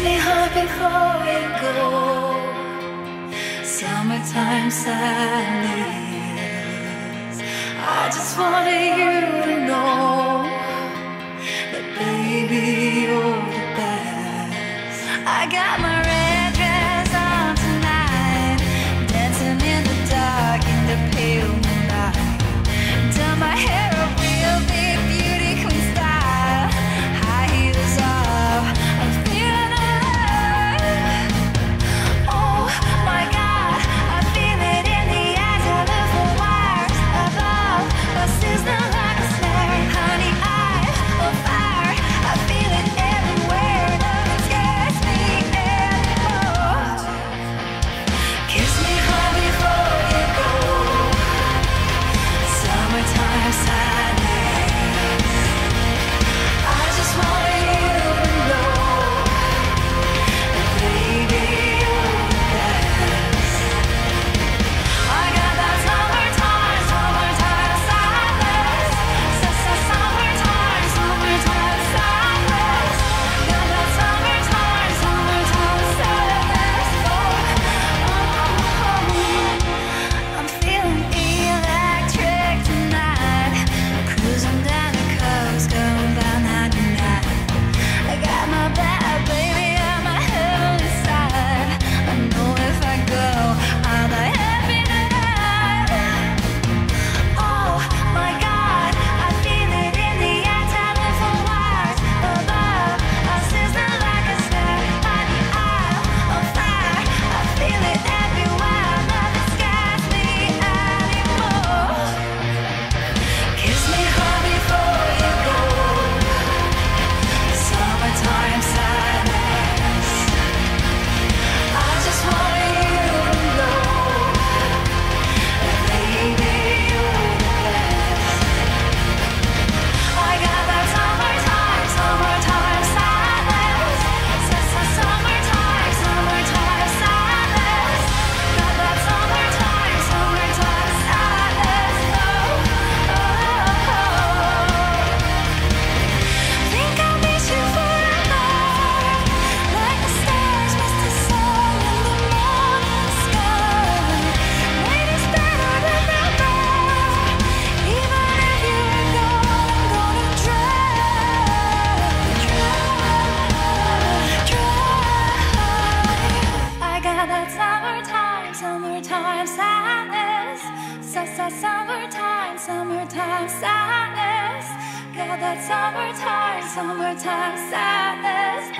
me hard before you go. Summertime sadness. I just wanted you to know that, baby, you're the best. I got my. summertime sadness. Got that summertime, summertime sadness.